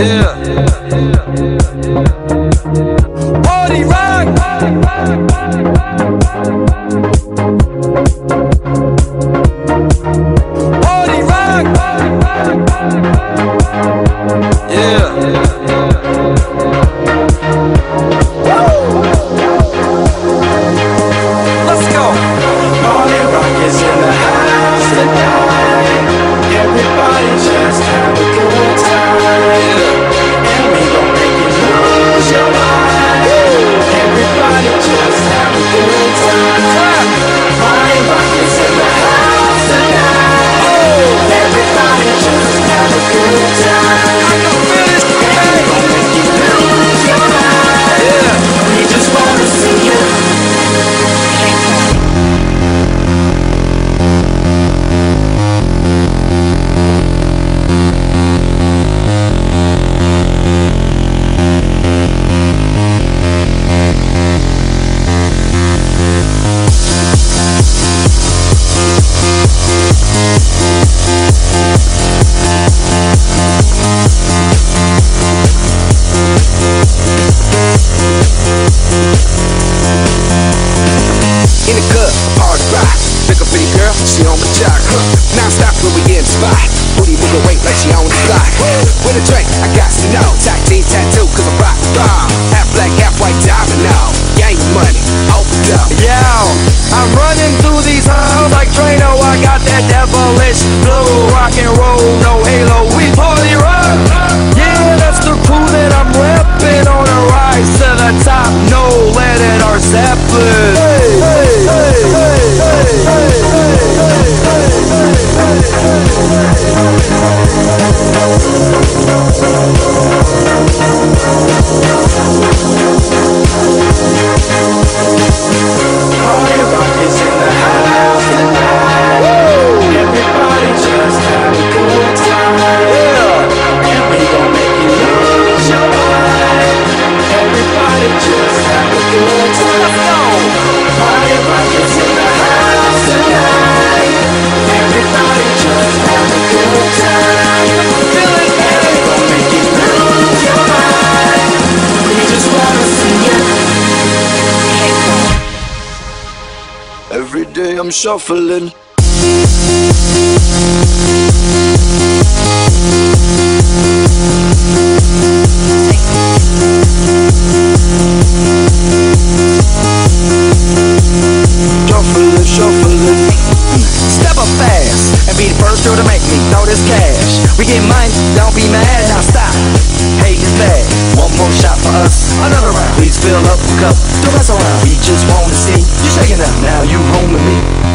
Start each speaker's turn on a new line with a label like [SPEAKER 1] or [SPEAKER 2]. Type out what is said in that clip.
[SPEAKER 1] Yeah. When we in spot. Booty moving weight like she on the block. With a drink, I got to know. Tight jean tattoo, cause I rock the bomb. Half black, half white domino. Gang money, open up.
[SPEAKER 2] Yeah, I'm running through these halls like Drano. I got that devilish blue rock and roll, no day I'm shuffling.
[SPEAKER 3] Fill up a cup, don't mess around. We just wanna see you shaking up. Now you home with me.